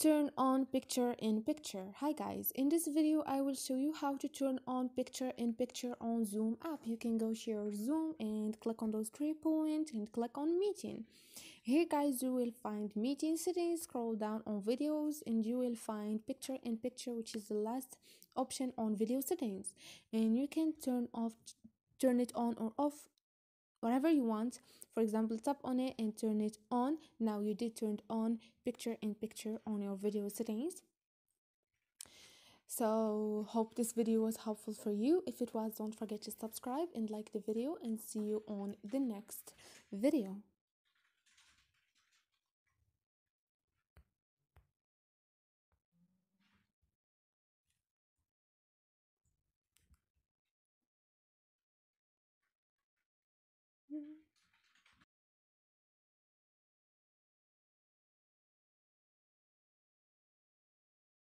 turn on picture in picture. Hi guys. In this video i will show you how to turn on picture in picture on zoom app. You can go share zoom and click on those three points and click on meeting. Here guys you will find meeting settings. Scroll down on videos and you will find picture in picture which is the last option on video settings. And you can turn off turn it on or off whatever you want. For example tap on it and turn it on. Now you did turned on picture in picture on your video settings. So hope this video was helpful for you. If it was don't forget to subscribe and like the video and see you on the next video